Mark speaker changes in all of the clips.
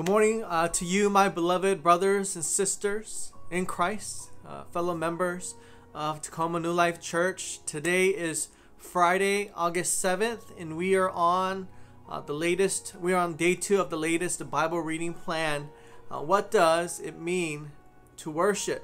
Speaker 1: Good morning uh, to you, my beloved brothers and sisters in Christ, uh, fellow members of Tacoma New Life Church. Today is Friday, August 7th, and we are on uh, the latest, we are on day two of the latest Bible reading plan. Uh, what does it mean to worship?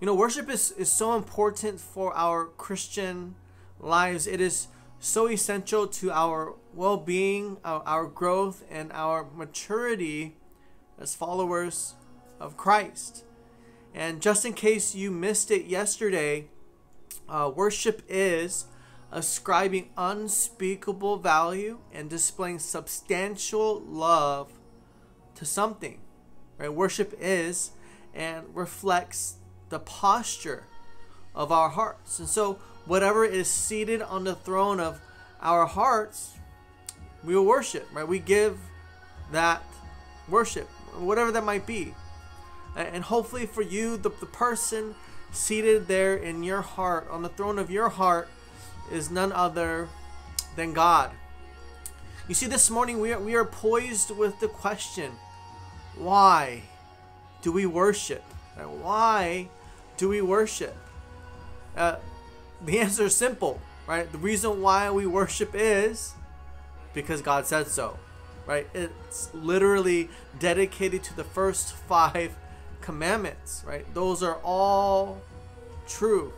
Speaker 1: You know, worship is, is so important for our Christian lives. It is so essential to our well being, our, our growth, and our maturity as followers of Christ. And just in case you missed it yesterday, uh, worship is ascribing unspeakable value and displaying substantial love to something. Right? Worship is and reflects the posture of our hearts. And so, whatever is seated on the throne of our hearts, we will worship, right? We give that worship, whatever that might be. And hopefully, for you, the, the person seated there in your heart, on the throne of your heart, is none other than God. You see, this morning we are, we are poised with the question why do we worship? Why do we worship? Uh, the answer is simple, right? The reason why we worship is because God said so, right? It's literally dedicated to the first five commandments, right? Those are all true.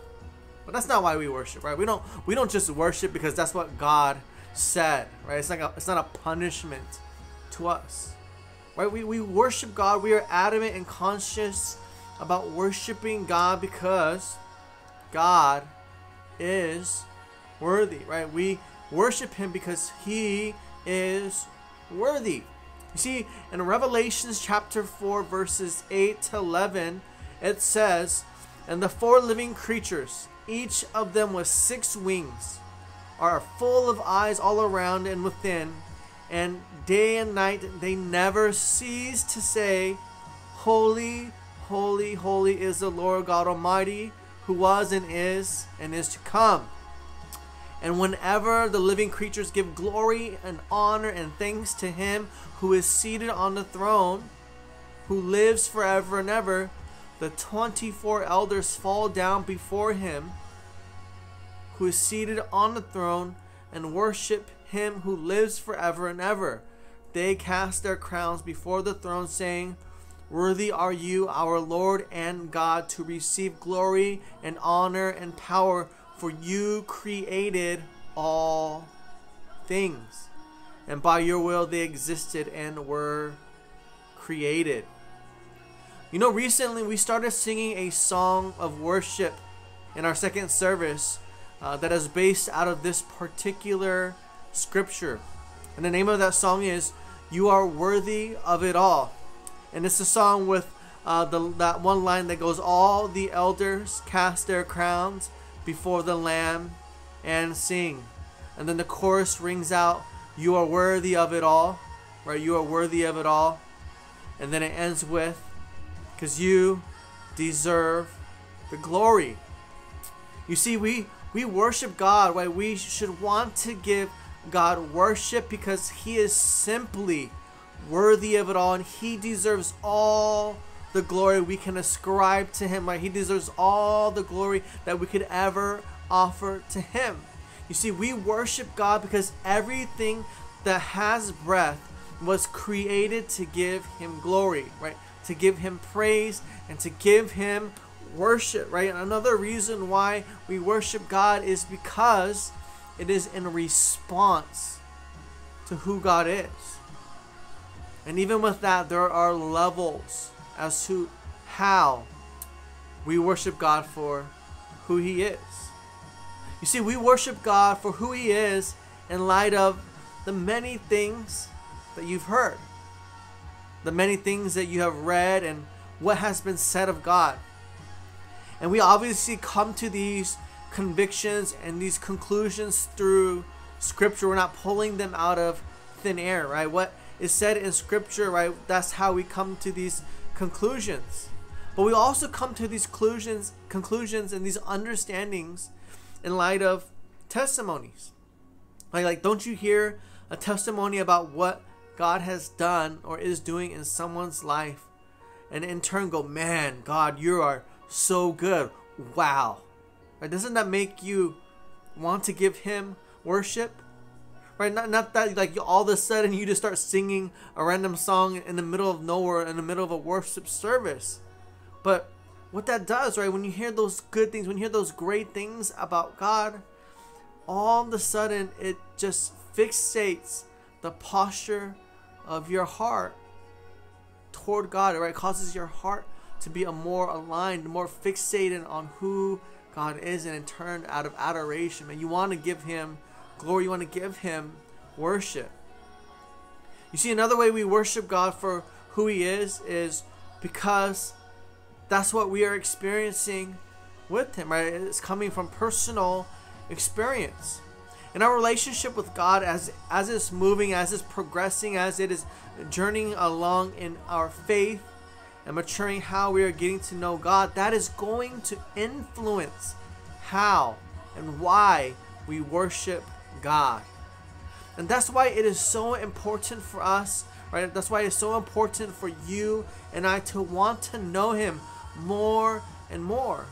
Speaker 1: But that's not why we worship, right? We don't we don't just worship because that's what God said, right? It's like a, it's not a punishment to us. Right? We, we worship God. We are adamant and conscious about worshiping God because God is worthy, right? We worship him because he is worthy. You see, in Revelations chapter 4, verses 8 to 11, it says, And the four living creatures, each of them with six wings, are full of eyes all around and within, and day and night they never cease to say, Holy, holy, holy is the Lord God Almighty, who was and is and is to come. And whenever the living creatures give glory and honor and thanks to him who is seated on the throne, who lives forever and ever, the 24 elders fall down before him who is seated on the throne and worship him who lives forever and ever. They cast their crowns before the throne, saying, Worthy are you, our Lord and God, to receive glory and honor and power for you created all things, and by your will they existed and were created. You know, recently we started singing a song of worship in our second service uh, that is based out of this particular scripture. And the name of that song is You Are Worthy of It All. And it's a song with uh, the, that one line that goes, All the elders cast their crowns before the Lamb and sing. And then the chorus rings out, You are worthy of it all, right? You are worthy of it all. And then it ends with, Because you deserve the glory. You see, we, we worship God, right? We should want to give God worship because He is simply worthy of it all and He deserves all the glory we can ascribe to him. Right? He deserves all the glory that we could ever offer to him. You see, we worship God because everything that has breath was created to give him glory, right? To give him praise and to give him worship, right? And another reason why we worship God is because it is in response to who God is. And even with that, there are levels as to how we worship God for who He is. You see, we worship God for who He is in light of the many things that you've heard, the many things that you have read, and what has been said of God. And we obviously come to these convictions and these conclusions through Scripture. We're not pulling them out of thin air, right? What is said in Scripture, right? That's how we come to these conclusions. But we also come to these conclusions, conclusions and these understandings in light of testimonies. Like, like, don't you hear a testimony about what God has done or is doing in someone's life, and in turn go, man, God, you are so good. Wow. Right? Doesn't that make you want to give Him worship? Right? Not, not that like all of a sudden you just start singing a random song in the middle of nowhere, in the middle of a worship service. But what that does, right, when you hear those good things, when you hear those great things about God, all of a sudden it just fixates the posture of your heart toward God, right? It causes your heart to be a more aligned, more fixated on who God is, and in turn, out of adoration, man, you want to give Him glory, you want to give Him worship. You see, another way we worship God for who He is is because that's what we are experiencing with Him, right? It's coming from personal experience. In our relationship with God, as as it's moving, as it's progressing, as it is journeying along in our faith and maturing how we are getting to know God, that is going to influence how and why we worship God. And that's why it is so important for us, right? That's why it's so important for you and I to want to know Him more and more.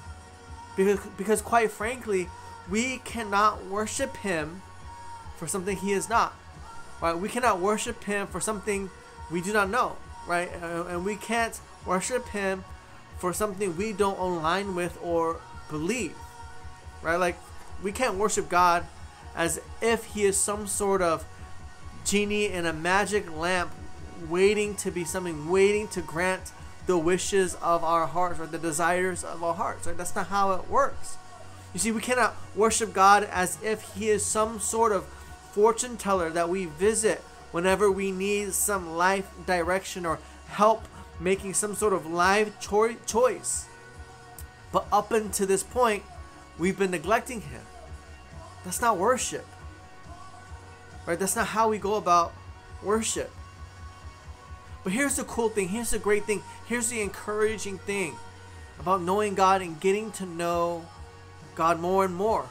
Speaker 1: Because, because quite frankly, we cannot worship him for something he is not. Right? We cannot worship him for something we do not know, right? And we can't worship him for something we don't align with or believe. Right? Like we can't worship God as if he is some sort of genie in a magic lamp waiting to be something waiting to grant the wishes of our hearts or the desires of our hearts. Right? That's not how it works. You see, we cannot worship God as if He is some sort of fortune teller that we visit whenever we need some life direction or help making some sort of life cho- choice. But up until this point, we've been neglecting Him. That's not worship. Right? That's not how we go about worship. But here's the cool thing, here's the great thing, here's the encouraging thing about knowing God and getting to know God more and more.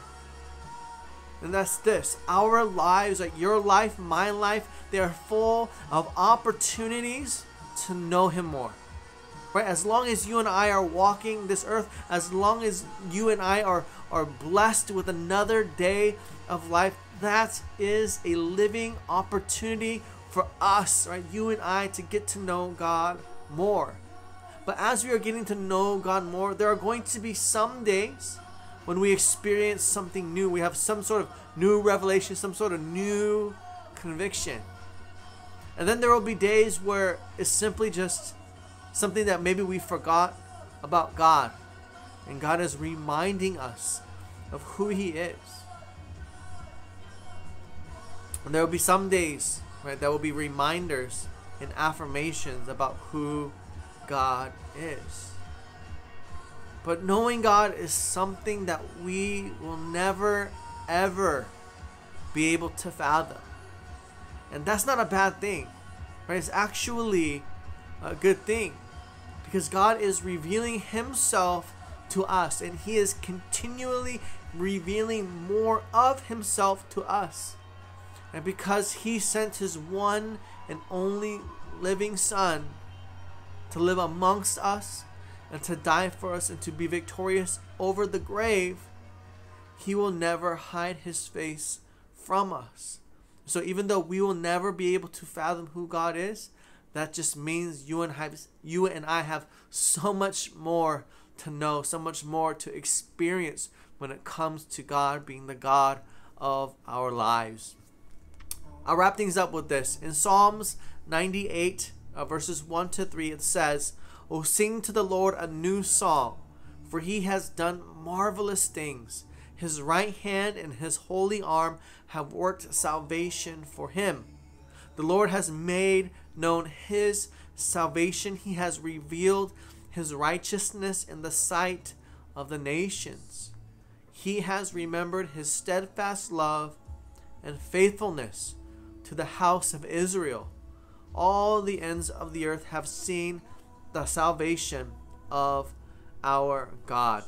Speaker 1: And that's this our lives, like your life, my life, they are full of opportunities to know Him more. Right? As long as you and I are walking this earth, as long as you and I are, are blessed with another day of life, that is a living opportunity for us, right? You and I to get to know God more. But as we are getting to know God more, there are going to be some days when we experience something new. We have some sort of new revelation, some sort of new conviction. And then there will be days where it's simply just something that maybe we forgot about God. And God is reminding us of who He is. And there will be some days right? That will be reminders and affirmations about who God is. But knowing God is something that we will never, ever be able to fathom. And that's not a bad thing, right? It's actually a good thing because God is revealing Himself to us and He is continually revealing more of Himself to us. And because he sent his one and only living Son to live amongst us and to die for us and to be victorious over the grave, he will never hide his face from us. So even though we will never be able to fathom who God is, that just means you and you and I have so much more to know, so much more to experience when it comes to God being the God of our lives. I'll wrap things up with this. In Psalms 98, uh, verses 1 to 3, it says, O sing to the Lord a new song, for he has done marvelous things. His right hand and his holy arm have worked salvation for him. The Lord has made known his salvation. He has revealed his righteousness in the sight of the nations. He has remembered his steadfast love and faithfulness to the house of Israel. All the ends of the earth have seen the salvation of our God.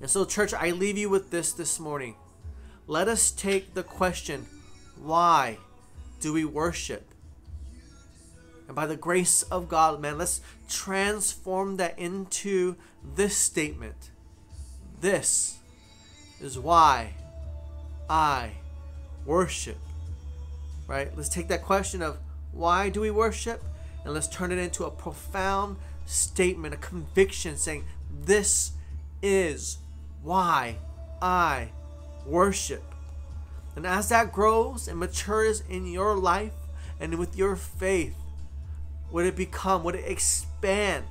Speaker 1: And so, church, I leave you with this this morning. Let us take the question why do we worship? And by the grace of God, man, let's transform that into this statement. This is why I worship. Right? Let's take that question of why do we worship and let's turn it into a profound statement, a conviction saying, This is why I worship. And as that grows and matures in your life and with your faith, would it become, would it expand?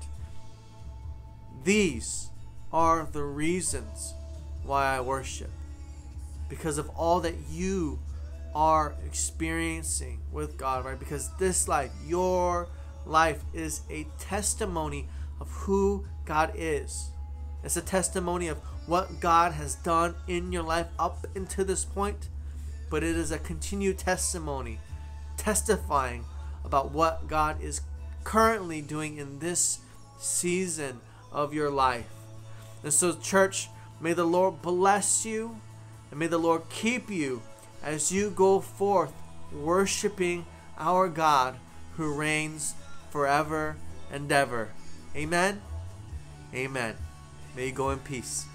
Speaker 1: These are the reasons why I worship. Because of all that you are experiencing with God, right? Because this life, your life, is a testimony of who God is. It's a testimony of what God has done in your life up until this point, but it is a continued testimony, testifying about what God is currently doing in this season of your life. And so, church, may the Lord bless you and may the Lord keep you as you go forth worshiping our God who reigns forever and ever. Amen. Amen. May you go in peace.